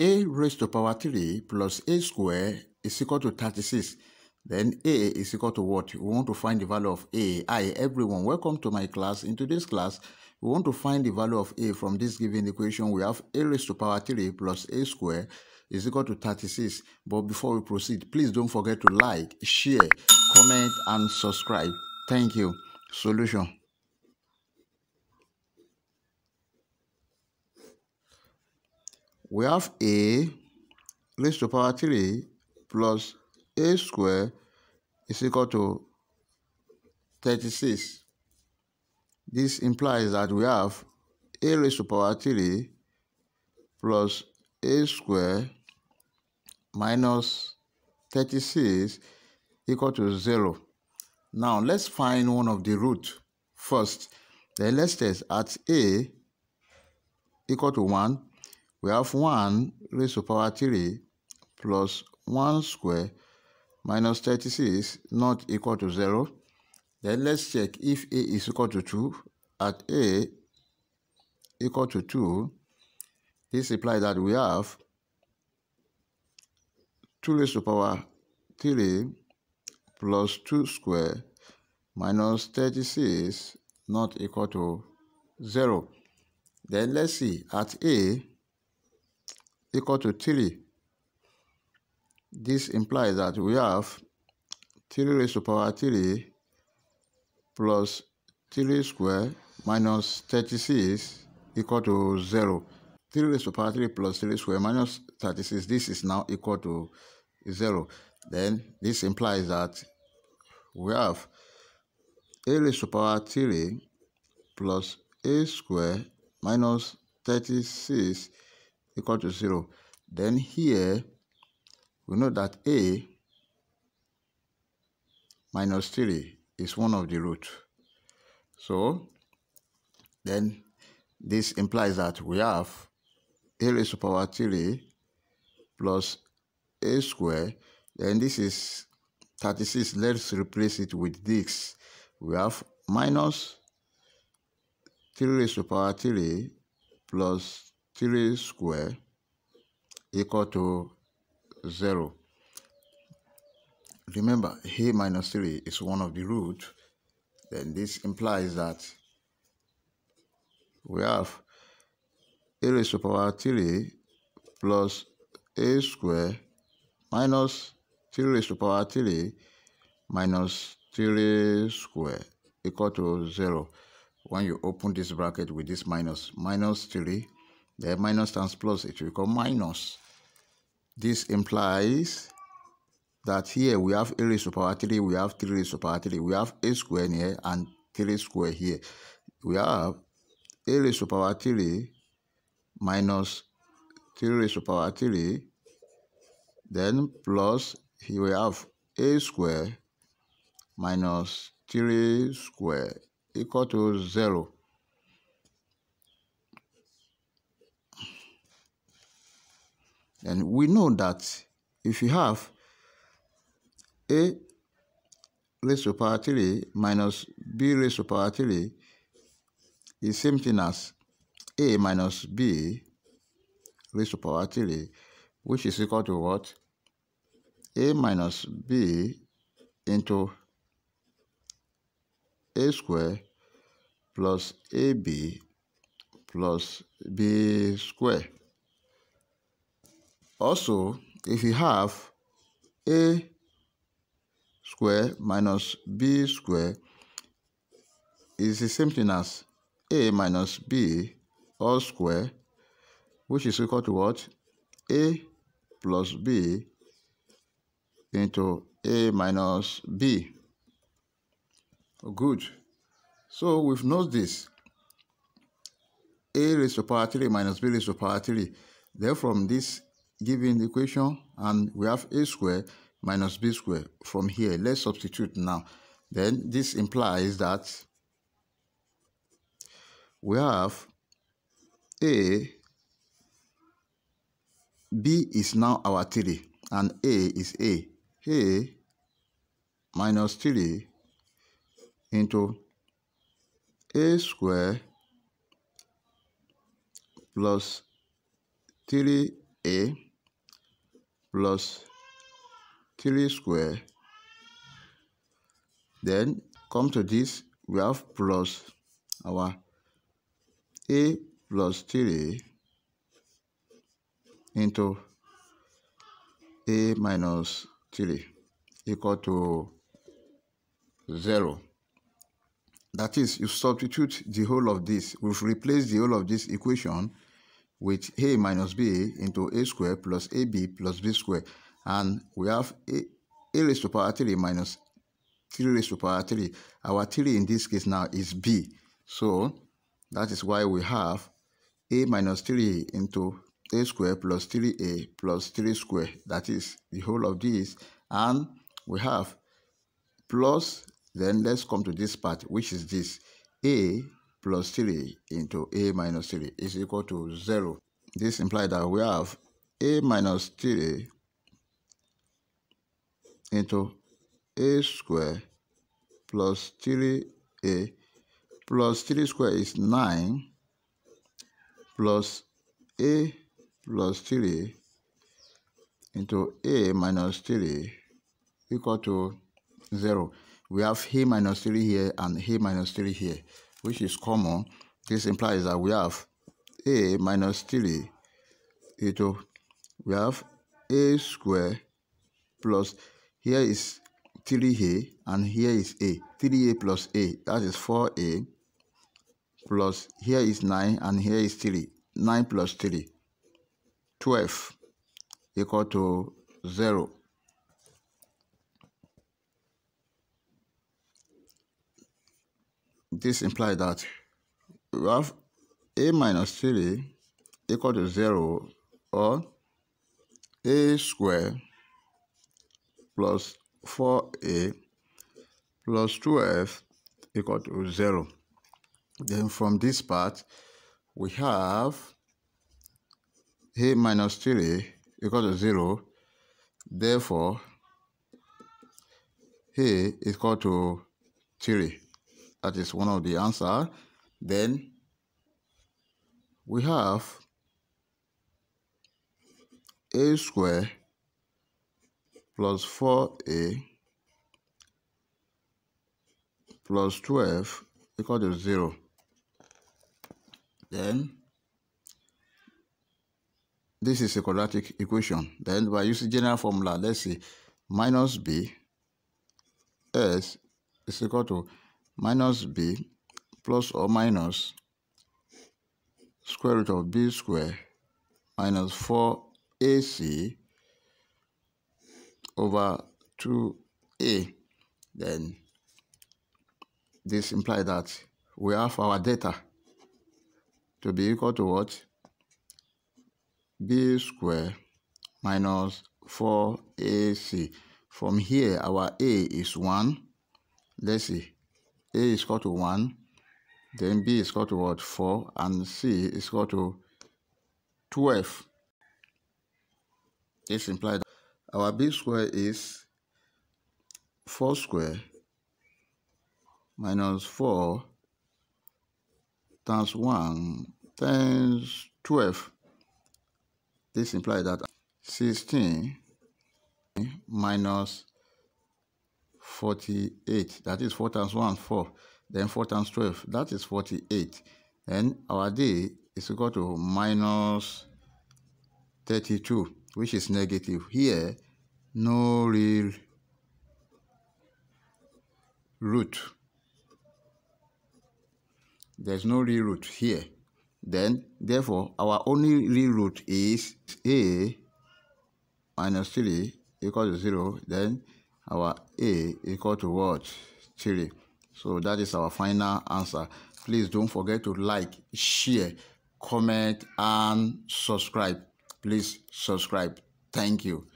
a raised to power 3 plus a square is equal to 36. Then a is equal to what? We want to find the value of a. Hi, everyone. Welcome to my class. In today's class, we want to find the value of a from this given equation. We have a raised to power 3 plus a square is equal to 36. But before we proceed, please don't forget to like, share, comment, and subscribe. Thank you. Solution. We have a raised to power 3 plus a square is equal to 36. This implies that we have a raised to power 3 plus a square minus 36 equal to 0. Now let's find one of the root first. Then let's test at a equal to 1 we have 1 raised to power 3 plus 1 square minus 36 not equal to 0. Then let's check if a is equal to 2. At a equal to 2, this implies that we have 2 raised to power 3 plus 2 square minus 36 not equal to 0. Then let's see, at a equal to 3. This implies that we have 3 raised to power 3 plus 3 square minus 36 equal to 0. 3 raised to power 3 plus 3 square minus 36, this is now equal to 0. Then this implies that we have a raised to power 3 plus a square minus 36 equal to 0. Then here, we know that a minus 3 is one of the root. So, then this implies that we have a raised to power 3 plus a square. Then this is 36. Let's replace it with this. We have minus 3 raised to power 3 plus 3 square equal to 0. Remember, a minus 3 is one of the root. Then this implies that we have a raised to power 3 plus a square minus 3 raised to power 3 minus 3 square equal to 0. When you open this bracket with this minus, minus 3 the minus times plus, it will become minus. This implies that here we have a raised to power 3, we have 3 raised to power 3, we have a square here and 3 square here. We have a raised to power 3 minus 3 raised to power 3, then plus here we have a square minus 3 square equal to 0. And we know that if you have a raised to power 3 minus b raised to power 3 is same thing as a minus b raised to power 3 which is equal to what? a minus b into a square plus ab plus b square. Also, if you have a square minus b square is the same thing as a minus b all square, which is equal to what? a plus b into a minus b. Good. So we've noticed this. a raised to power 3 minus b raised to power 3. Then from this given the equation and we have a square minus b square from here. Let's substitute now. Then this implies that we have a b is now our 3 and a is a. A minus 3 into a square plus 3 4a plus 3 square then come to this we have plus our a plus 3 into a minus 3 equal to 0 that is, you substitute the whole of this. We've replaced the whole of this equation with a minus b into a square plus ab plus b square. And we have a, a raised to power 3 minus 3 raised to power 3. Our 3 in this case now is b. So that is why we have a minus 3 into a square plus 3a plus 3 square. That is the whole of this. And we have plus then let's come to this part, which is this. a plus 3 into a minus 3 is equal to 0. This implies that we have a minus 3 into a square plus 3a plus 3 square is 9 plus a plus 3 into a minus 3 equal to 0 we have a minus 3 here and a minus 3 here, which is common. This implies that we have a minus 3 into, we have a square plus, here is 3a and here is a, 3a plus a, that is 4a plus, here is 9 and here is 3, 9 plus 3, 12 equal to 0. This implies that we have a minus 3 equal to 0 or a square plus 4a plus 2f equal to 0. Then from this part, we have a minus 3 equal to 0. Therefore, a is equal to 3. That is one of the answer. Then we have a square plus 4a plus 12 equal to 0. Then this is a quadratic equation. Then by using general formula, let's see, minus b s is equal to minus b plus or minus square root of b square minus 4ac over 2a. Then this implies that we have our delta to be equal to what? b square minus 4ac. From here, our a is 1. Let's see. A is equal to 1, then B is equal to what? 4, and C is equal to 12. This implies our B square is 4 square minus 4 times 1 times 12. This implies that 16 minus 48. That is 4 times 1, 4. Then 4 times 12, that is 48. Then our d is equal to minus 32, which is negative. Here, no real root. There's no real root here. Then, therefore, our only real root is a minus 3 equal to 0. Then our a equal to what? 3 so that is our final answer. Please don't forget to like share comment and subscribe. Please subscribe. Thank you